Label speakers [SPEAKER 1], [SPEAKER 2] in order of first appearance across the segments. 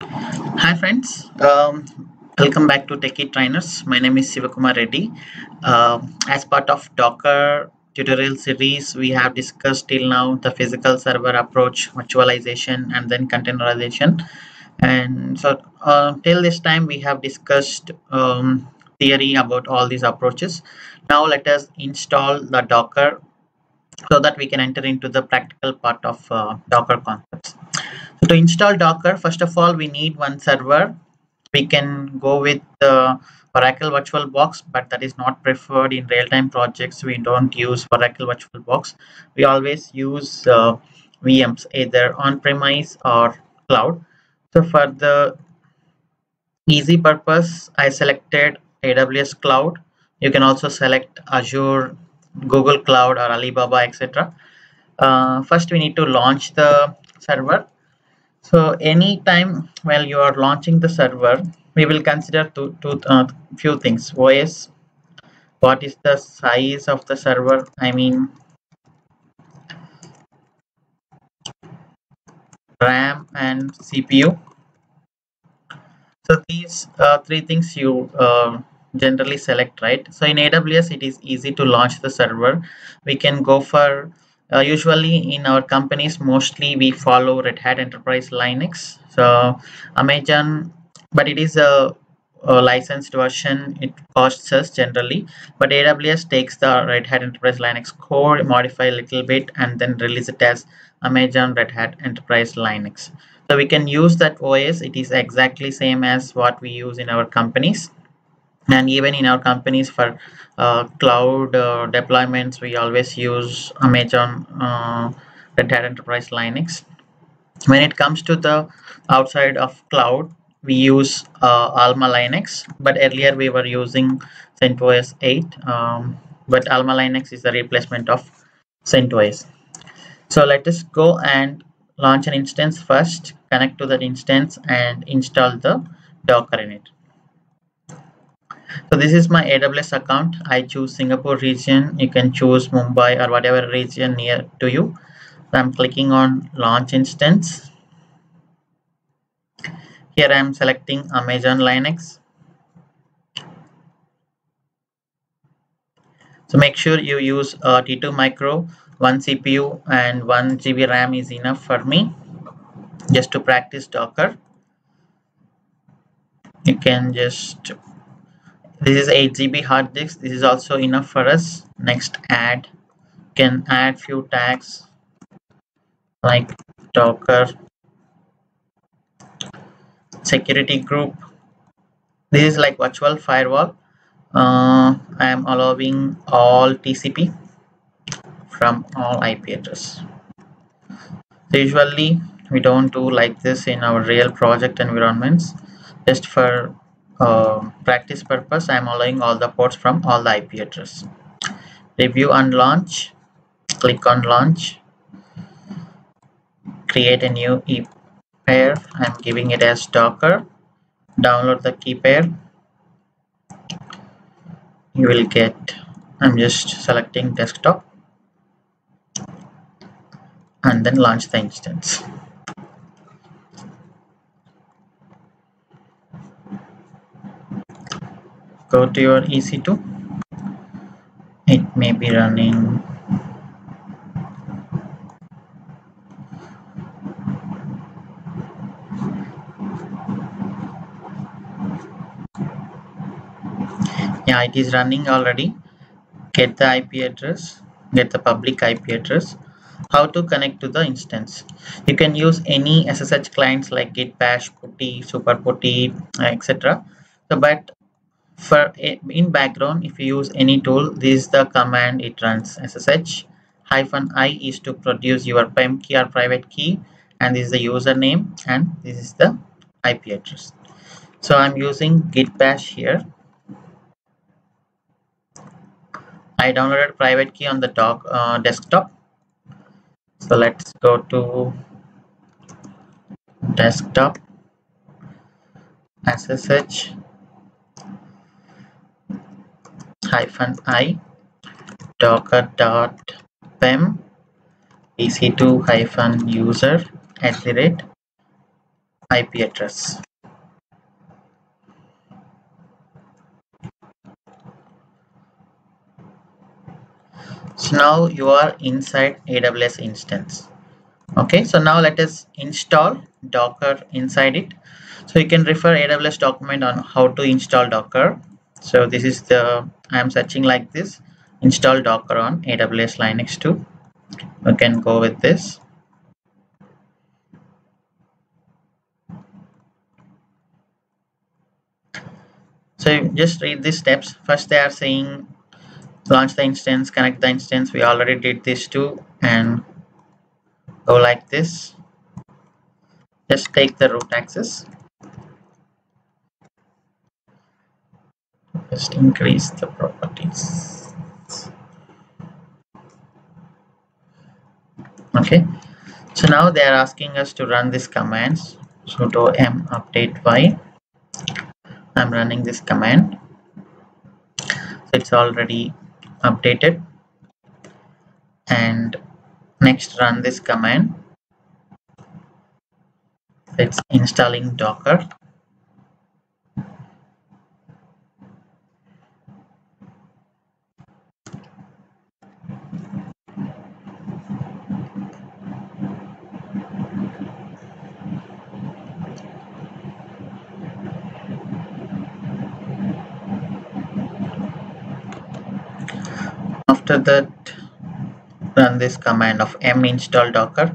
[SPEAKER 1] Hi friends, um, welcome back to Techie Trainers. My name is Sivakumar Reddy. Uh, as part of Docker tutorial series, we have discussed till now the physical server approach, virtualization, and then containerization. And so uh, till this time, we have discussed um, theory about all these approaches. Now let us install the Docker so that we can enter into the practical part of uh, Docker concepts. So to install Docker, first of all, we need one server. We can go with the Oracle VirtualBox, but that is not preferred in real-time projects. We don't use Oracle VirtualBox. We always use uh, VMs, either on-premise or cloud. So for the easy purpose, I selected AWS Cloud. You can also select Azure, Google Cloud, or Alibaba, etc. Uh, first, we need to launch the server so anytime while you are launching the server, we will consider two, two uh, few things. OS, what is the size of the server? I mean, RAM and CPU. So these uh, three things you uh, generally select, right? So in AWS, it is easy to launch the server. We can go for uh, usually in our companies mostly we follow red hat enterprise linux. So amazon but it is a, a, licensed version. It costs us generally but aws takes the red hat enterprise linux core modify a little bit and then release it as amazon red hat enterprise linux. So we can use that os it is exactly same as what we use in our companies and even in our companies for uh, cloud uh, deployments we always use amazon uh, red hat enterprise linux. When it comes to the outside of cloud we use uh, alma linux but earlier we were using centos 8 um, but alma linux is the replacement of centos. So let us go and launch an instance first connect to that instance and install the docker in it so this is my aws account. I choose singapore region. You can choose mumbai or whatever region near to you. So i'm clicking on launch instance. Here i'm selecting amazon linux. So make sure you use uh, a t2 micro. One cpu and one gb ram is enough for me. Just to practice docker. You can just this is 8 GB hard disk. This is also enough for us. Next add. Can add few tags like docker security group. This is like virtual firewall. Uh, I am allowing all TCP from all IP address. So usually we don't do like this in our real project environments. Just for uh, practice purpose I'm allowing all the ports from all the IP address. Review and launch. Click on launch. Create a new e pair. I'm giving it as docker. Download the key pair. You will get I'm just selecting desktop. And then launch the instance go to your EC2 it may be running. Yeah it is running already. Get the IP address get the public IP address how to connect to the instance. You can use any SSH clients like git bash putty super putty etc so but for in background if you use any tool this is the command it runs ssh hyphen i is to produce your pem key or private key and this is the username and this is the ip address. So i'm using git bash here. I downloaded private key on the doc uh, desktop. So let's go to desktop. Ssh hyphen i docker dot pem ec2 hyphen user at the rate IP address. So now you are inside AWS instance. Okay, so now let us install Docker inside it. So you can refer AWS document on how to install Docker. So this is the, I am searching like this, install Docker on AWS Linux 2. You can go with this. So just read these steps. First they are saying launch the instance, connect the instance. We already did this too and go like this. Just take the root access. Just increase the properties. Okay. So now they are asking us to run these commands. sudo yum update y I'm running this command so it's already updated and next run this command it's installing docker after that run this command of yum install docker.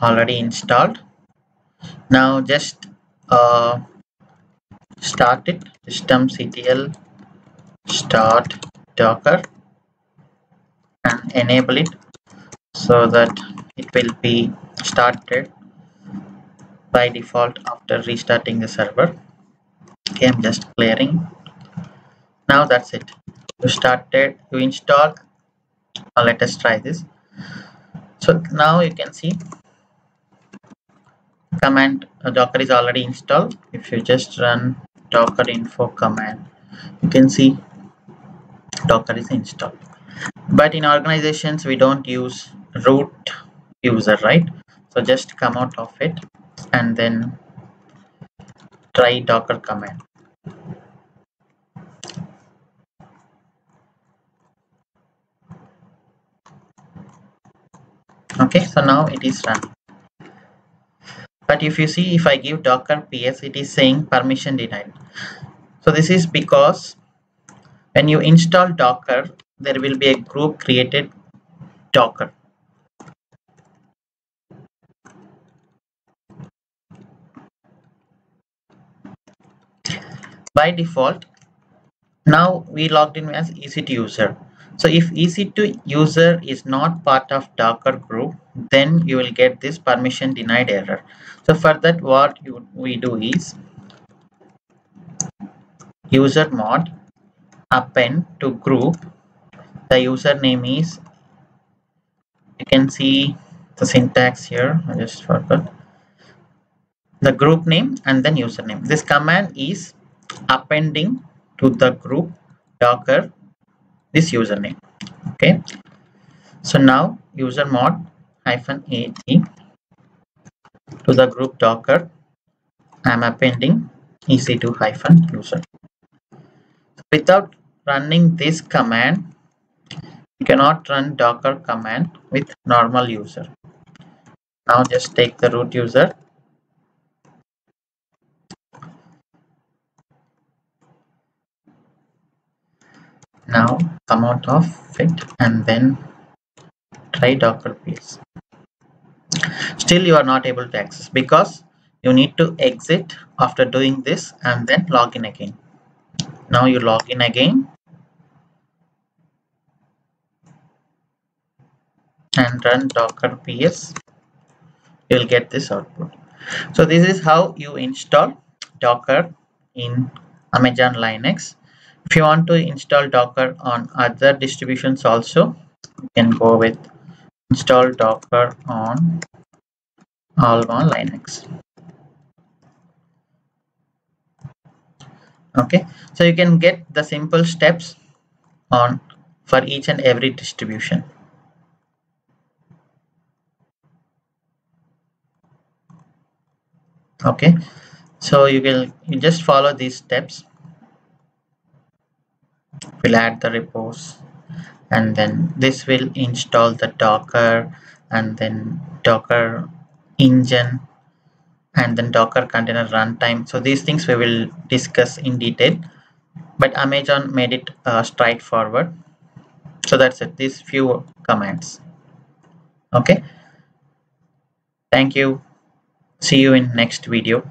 [SPEAKER 1] Already installed. Now just uh, start it. Systemctl start docker and enable it so that it will be started by default after restarting the server okay i'm just clearing. Now that's it. You started you install uh, let us try this. So now you can see command uh, docker is already installed. If you just run docker info command you can see docker is installed. But in organizations we don't use root user right? So just come out of it and then try docker command. Okay so now it is run. But if you see if i give docker ps it is saying permission denied. So this is because when you install docker there will be a group created docker by default now we logged in as ec2 user. So if ec2 user is not part of docker group then you will get this permission denied error. So for that what you, we do is usermod append to group. The username is you can see the syntax here i just forgot. The group name and then username. This command is appending to the group docker this username okay? So now usermod hyphen at to the group docker. I'm appending ec2 hyphen user. Without running this command you cannot run docker command with normal user. Now just take the root user now come out of it and then try docker ps still you are not able to access because you need to exit after doing this and then log in again. Now you log in again and run docker ps you'll get this output. So this is how you install docker in amazon linux if you want to install docker on other distributions also you can go with install docker on all on linux. Okay so you can get the simple steps on for each and every distribution. Okay so you will you just follow these steps we'll add the repos and then this will install the docker and then docker engine and then docker container runtime. So these things we will discuss in detail but amazon made it uh, straightforward. So that's it these few commands. Okay? Thank you. See you in next video